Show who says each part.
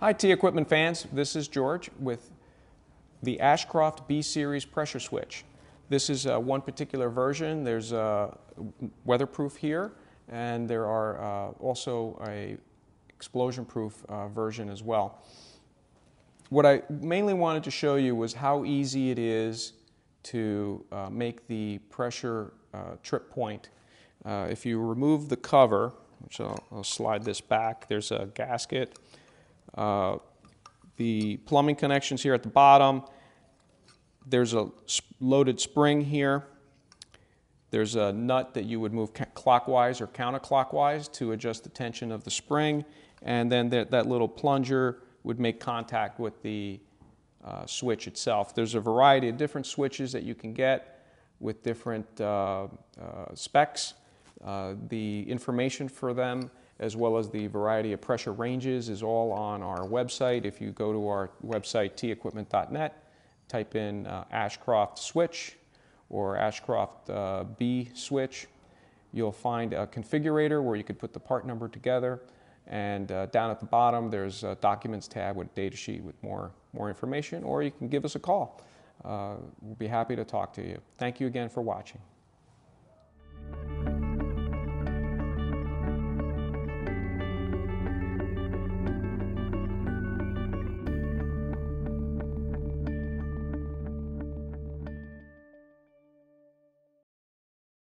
Speaker 1: Hi, TEquipment fans. This is George with the Ashcroft B Series pressure switch. This is uh, one particular version. There's a weatherproof here, and there are uh, also a explosion-proof uh, version as well. What I mainly wanted to show you was how easy it is to uh, make the pressure uh, trip point. Uh, if you remove the cover, which I'll, I'll slide this back, there's a gasket uh, the plumbing connections here at the bottom. There's a loaded spring here. There's a nut that you would move clockwise or counterclockwise to adjust the tension of the spring. And then that, that little plunger would make contact with the uh, switch itself. There's a variety of different switches that you can get with different uh, uh, specs. Uh, the information for them as well as the variety of pressure ranges is all on our website. If you go to our website, tequipment.net, type in uh, Ashcroft switch or Ashcroft uh, B switch, you'll find a configurator where you could put the part number together. And uh, down at the bottom, there's a documents tab with data sheet with more, more information, or you can give us a call. Uh, we'll be happy to talk to you. Thank you again for watching.